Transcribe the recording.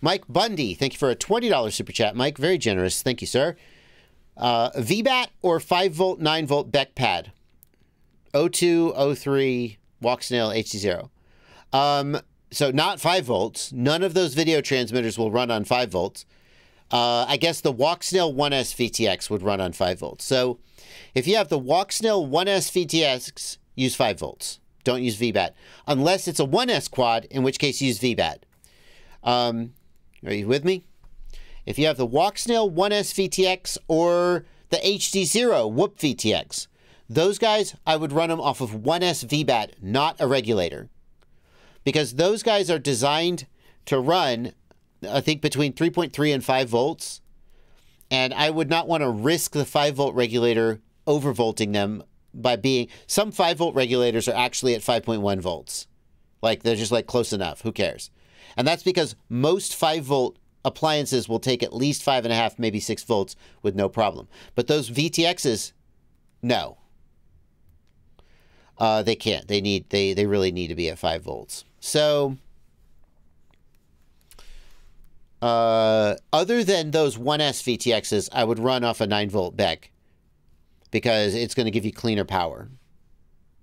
Mike Bundy, thank you for a $20 super chat. Mike, very generous. Thank you, sir. Uh, VBAT or 5 volt, 9 volt BEC pad? 02, 03, Walk Snail, HDZero. Um, so not 5 volts. None of those video transmitters will run on 5 volts. Uh, I guess the Walksnail 1S VTX would run on 5 volts. So if you have the Walksnail 1S VTX, use 5 volts. Don't use VBAT. Unless it's a 1S quad, in which case use VBAT. Um, are you with me? If you have the Walksnail 1S VTX or the HDZero Whoop VTX, those guys, I would run them off of 1S VBAT, not a regulator. Because those guys are designed to run I think between 3.3 and 5 volts. And I would not want to risk the 5 volt regulator overvolting them by being some 5 volt regulators are actually at 5.1 volts. Like they're just like close enough. Who cares? And that's because most 5 volt appliances will take at least five and a half, maybe six volts with no problem. But those VTXs, no. Uh, they can't. They need they they really need to be at five volts. So uh, other than those 1S VTXs, I would run off a 9 volt BEC because it's going to give you cleaner power.